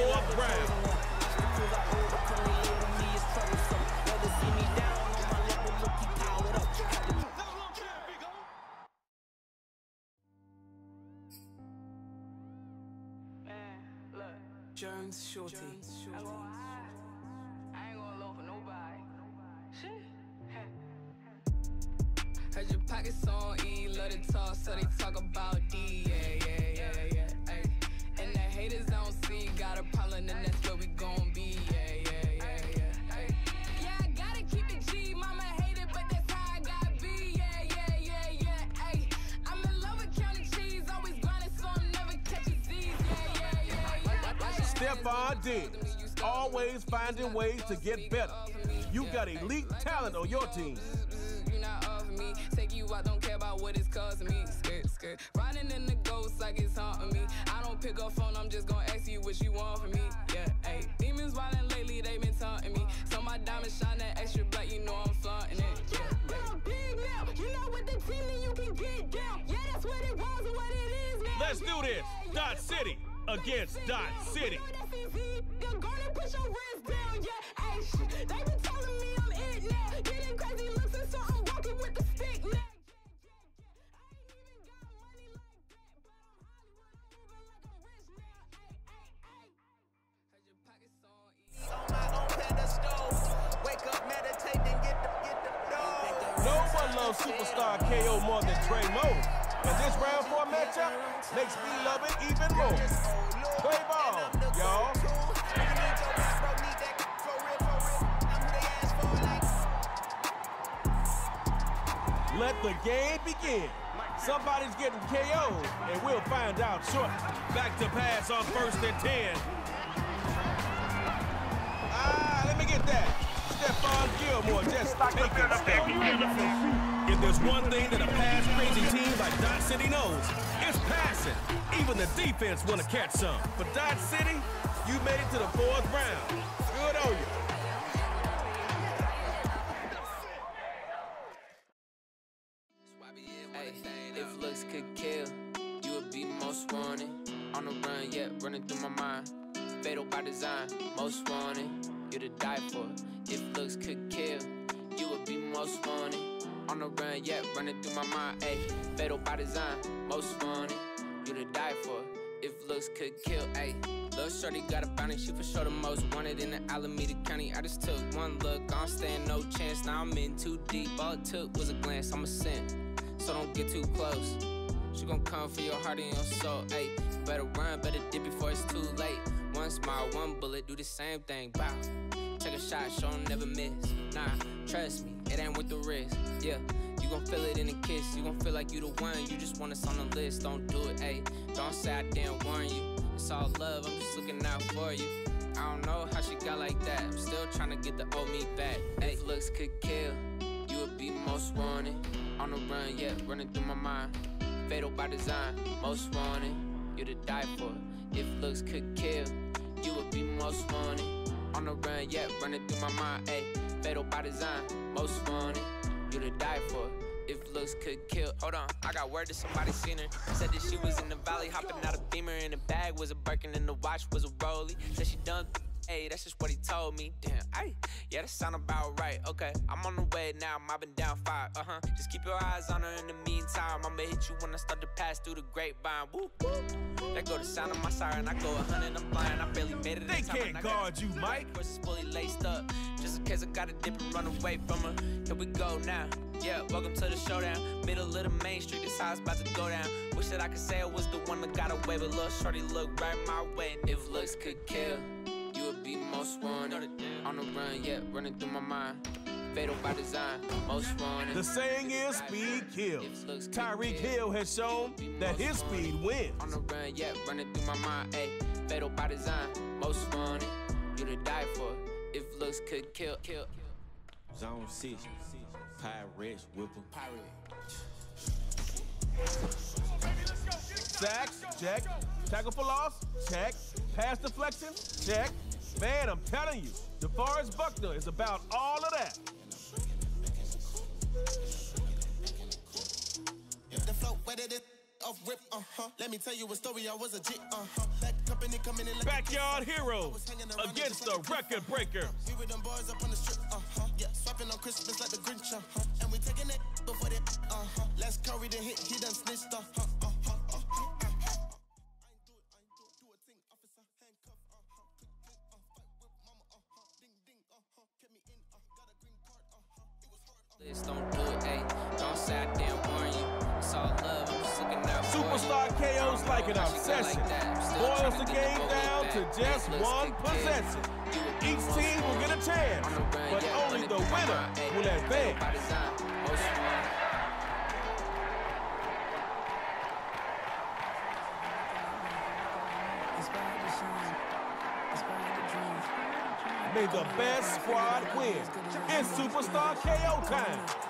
fourth round. Jones Shorty. Had your pockets on E, love to talk, so they talk about D. Yeah, yeah, yeah, yeah. Ay. And the haters don't see, got a problem, and that's where we gon' be. Yeah, yeah, yeah, yeah. Yeah, I gotta keep it G. Mama hate it, but that's how I gotta be. Yeah, yeah, yeah, yeah. Ay. I'm in love with counting cheese, always grinding, so I'm never catching Z's. Yeah, yeah, yeah, yeah. Ay. Stefon Diggs, always finding ways to get better. You got elite talent on your team. You not off me. Take you out, don't care about what it's costing me. Skirt. Riding in the ghost like it's haunting me. I don't pick up phone, I'm just gonna ask you what you want from me. Yeah, ayy. Demons wildin' lately, they been taunting me. So my diamonds shine that extra black, you know I'm flaunting it. Yeah, yeah. big now. You know what the team you can get down. Yeah, that's what it was and what it is now. Let's do this. Dot City against Dot City. You're gonna put your wrist down, yeah. Ay, shit. They been telling me I'm it now. Getting crazy looks and so I'm walking with the stick now. KO more than Trey Mo. And this round four matchup makes me love it even more. Play ball, y'all. Let the game begin. Somebody's getting KO, and we'll find out shortly. Back to pass on first and 10. Ah, let me get that. Stephon Gilmore just taking steps. If there's one thing that a pass-crazy team like Dot City knows, it's passing. Even the defense want to catch some. But Dot City, you made it to the fourth round. Good on you. If looks could kill, you would be most wanted. On the run, yeah, running through my mind. Fatal by design, most wanted. You to die for. If looks could kill, you would be most wanted. On the run, yet running through my mind. Ay, fatal by design, most wanted. You to die for. If looks could kill, ay. Lil' shorty got a bounty, she for sure the most wanted in the Alameda County. I just took one look, I don't stand no chance. Now I'm in too deep, all it took was a glance. I'm a sin so don't get too close. She gon' come for your heart and your soul, ayy. Better run, better dip before it's too late. One smile, one bullet, do the same thing, bow. Take a shot, show never miss. Nah, trust me, it ain't worth the risk. Yeah, you gon' feel it in a kiss. You gon' feel like you the one. You just want us on the list. Don't do it, ayy. Don't say I didn't warn you. It's all love, I'm just looking out for you. I don't know how she got like that. I'm still trying to get the old me back. Ayy, looks could kill. You would be most wanted. On the run, yeah, running through my mind. Fatal by design, most wanted. You to die for. If looks could kill, you would be most wanted. On the run, yeah, running through my mind. Ayy, fatal by design, most wanted. You to die for. If looks could kill. Hold on, I got word that somebody seen her. Said that she was in the valley, hopping out a beamer, in the bag was a Birkin, and the watch was a Rollie. Said she done. Hey, that's just what he told me. Damn, ay, yeah, that sound about right. Okay, I'm on the way now, mobbing down five. Uh huh. Just keep your eyes on her in the meantime. I'ma hit you when I start to pass through the grapevine. Woo, woo. That go the sound of my siren. I go a hundred, I'm flying. They can't guard you, Mike. Horses fully laced up. Just in case I gotta dip and run away from her. Here we go now. Yeah, welcome to the showdown. Middle of the main street, this it's about to go down. Wish that I could say I was the one that got away, but little shorty look right my way. If looks could kill, you would be most wanted. On the run, yeah, running through my mind. Fatal by design, most wanted. The saying is speed kills. Tyreek Hill has shown that his speed wins. On the run, yeah, running through my mind. Ayy, fatal by design, most wanted. You to die for. If looks could kill, kill. Zone 6, Pirates, Whipper. Sacks, check. Tackle for loss, check. Pass deflection, check. Man, I'm telling you, DeForest Buckner is about all of that. The flow, where did it off rip, uh huh. Let me tell you a story, I was a G, uh huh. Back up Backyard heroes against the record breaker. We were them boys up on the strip, uh-huh. Yeah, swapping on Christmas like the Grinch, uh-huh. And we taking it before they, uh-huh. Let's curry the hit, he done snitched, uh-huh. uh-huh. Superstar KO's like an obsession. Boils the game down to just one possession. Each team will get a chance, but only the winner will advance. May the best squad win. It's Superstar KO time.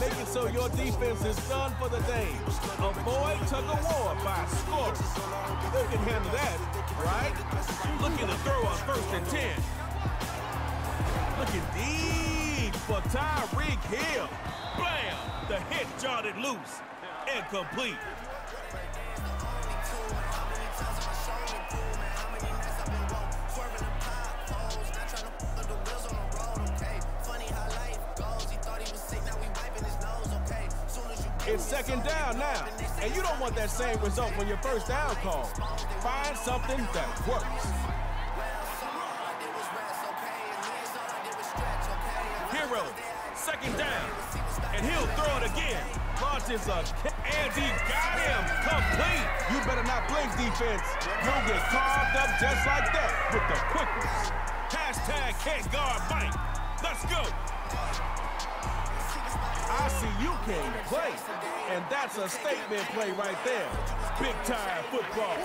Making so your defense is done for the day. Avoid tug of war by scoring. You can handle that, right? Looking to throw on first and ten. Looking deep for Tyreek Hill. Bam! The hit jarred loose and complete. It's second down now, and you don't want that same result when your first down call. Find something that works. Hero, second down, and he'll throw it again. Launches a, and he got him complete. You better not blink, defense. You'll get carved up just like that with the quickness. Hashtag can't guard Mike. Let's go. I see you came to play. And that's a statement play right there. Big time football.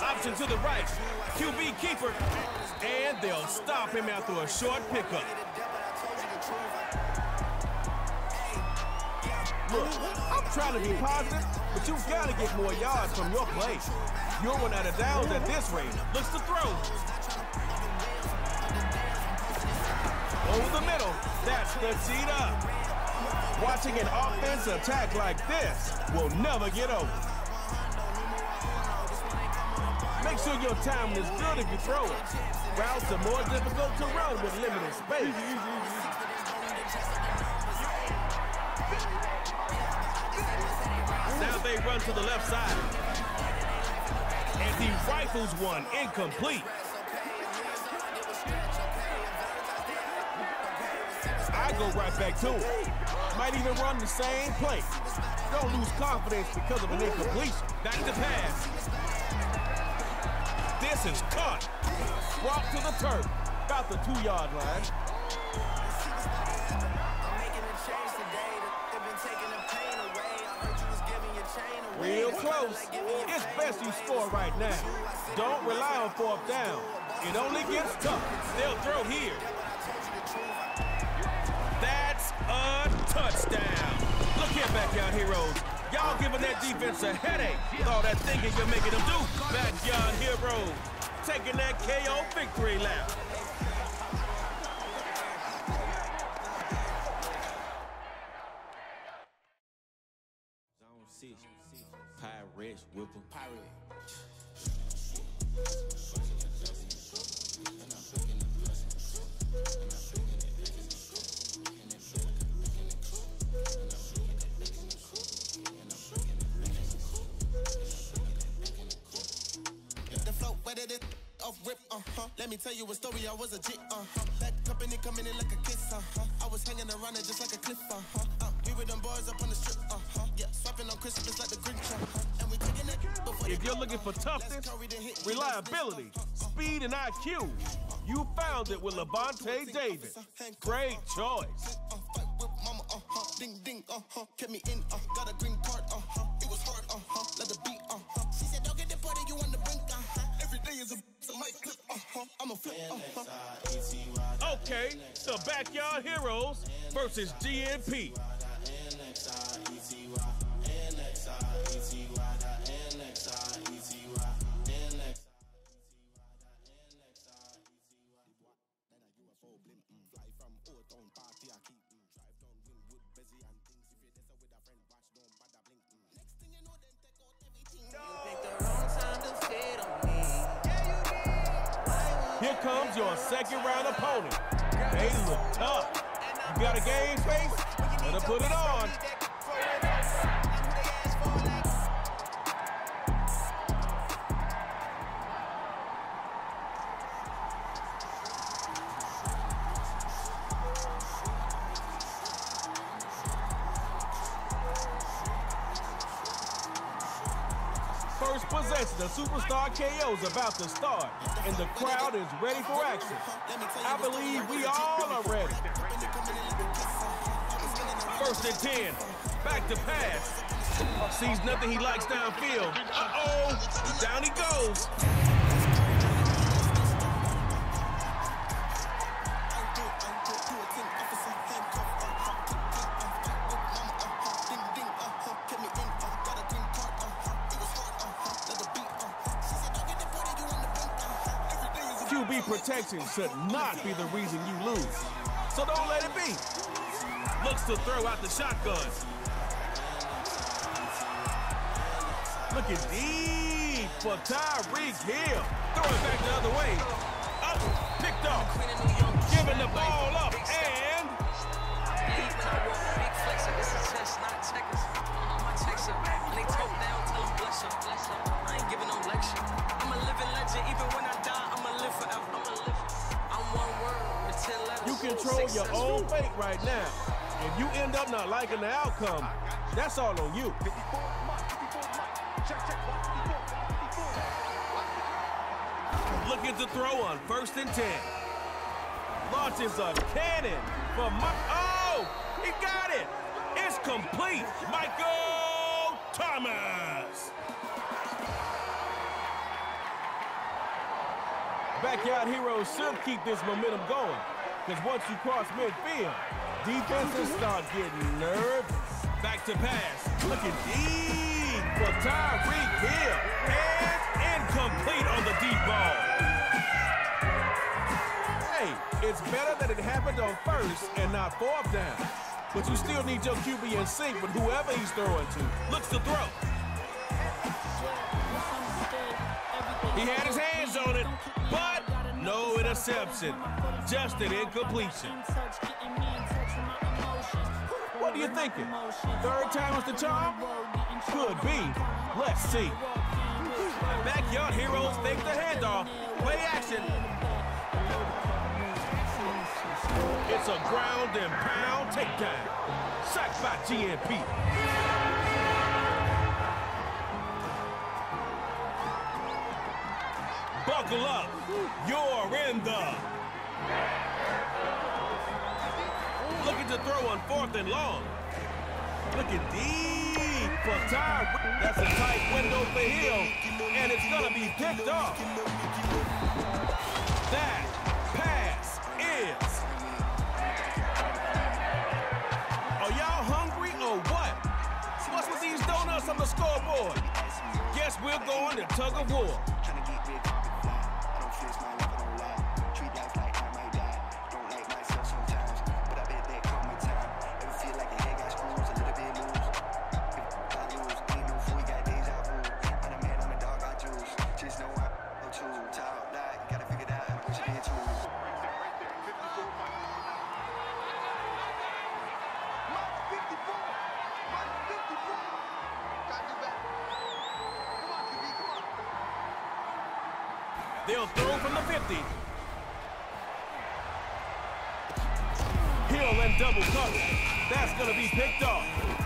Option to the right. QB keeper. And they'll stop him after a short pickup. Look, I'm trying to be positive, but you've got to get more yards from your play. You're one out of downs at this rate. Looks to throw. Over the middle. That's the seat up. Watching an offense attack like this will never get over. Make sure your timing is good if you throw it. Routes are more difficult to run with limited space. Now they run to the left side. And he rifles one incomplete. Go right back to it. Might even run the same play. Don't lose confidence because of an incompletion. Back to pass. This is caught. Brought to the turf. About the two-yard line. Real close. It's best you score right now. Don't rely on fourth down. It only gets tough. They'll throw here. Backyard heroes. Y'all giving that defense a headache with all that thinking you're making them do. Backyard heroes taking that KO victory lap. Zone 6, Pirates, Whipper. Pirate. Tell you a story, I was a G, uh-huh. That company coming in like a kiss, uh-huh. I was hanging around it just like a cliff, uh-huh. Uh, we were them boys up on the strip, uh-huh. Yeah, swapping on Christmas like the Grinch, uh-huh. And we taking it before If you're looking for toughness, reliability, speed, and IQ, you found it with Lavonte David. Great choice. Ding ding, uh-huh, kept me in, uh, got a green card, uh-huh, Okay, the Backyard Heroes versus GNP. Comes your second round opponent. They look tough. You got a game face? Better put it on. Is about to start, and the crowd is ready for action. I believe we all are ready. First and 10, back to pass. Sees nothing he likes downfield. Uh-oh, down he goes. QB protection should not be the reason you lose. So don't let it be. Looks to throw out the shotgun. Looking deep for Tyreek Hill. Throw it back the other way. Oh, up, picked off. Giving the ball up and control your own fate right now. If you end up not liking the outcome, that's all on you. Looking to throw on first and 10. Launches a cannon for Mike. Oh, he got it. It's complete. Michael Thomas. Backyard Heroes should keep this momentum going. Because once you cross midfield, defenses start getting nervous. Back to pass. Looking deep for Tyreek Hill. And incomplete on the deep ball. Hey, it's better that it happened on first and not fourth down. But you still need your QB in sync with whoever he's throwing to. Looks to throw. He had his hands on it, interception. Just an incompletion. What are you thinking? Third time was the charm? Could be. Let's see. Backyard Heroes fake the handoff. Play action. It's a ground and pound takedown. Sacked by GNP. Buckle up. You're in the. Looking to throw on fourth and long. Looking deep for. That's a tight window for Hill, and it's going to be picked off. That pass is. Are y'all hungry or what? What's with these donuts on the scoreboard? Guess we're going to tug of war. They'll throw from the 50. Hill and double cover. That's going to be picked off.